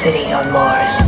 city on Mars.